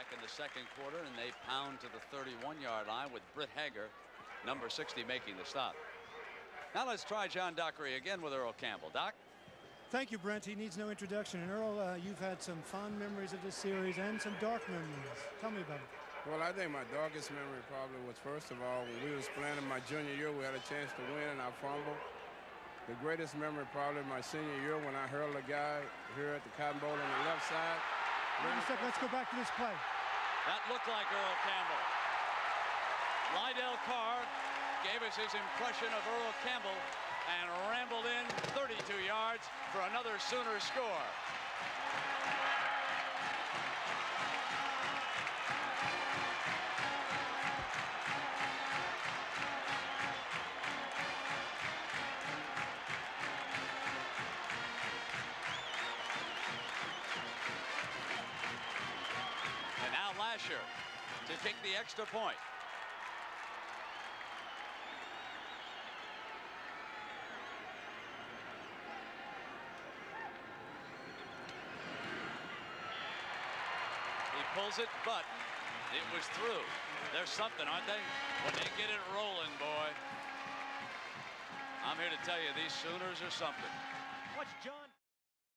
back in the second quarter, and they pound to the 31-yard line with Britt Hager, number 60, making the stop. Now let's try John Dockery again with Earl Campbell. Doc? Thank you, Brent. He needs no introduction. And Earl, uh, you've had some fond memories of this series and some dark memories. Tell me about it. Well, I think my darkest memory probably was, first of all, when we was playing in my junior year, we had a chance to win and I fumbled. The greatest memory probably my senior year when I hurled a guy here at the Cotton Bowl on the left side. Wait a second. Let's go back to this play. That looked like Earl Campbell. Lydell Carr gave us his impression of Earl Campbell and rambled in 32 yards for another Sooner score. Lashar to kick the extra point. He pulls it, but it was through. There's something, aren't they? When they get it rolling, boy. I'm here to tell you, these Sooners are something. Watch John.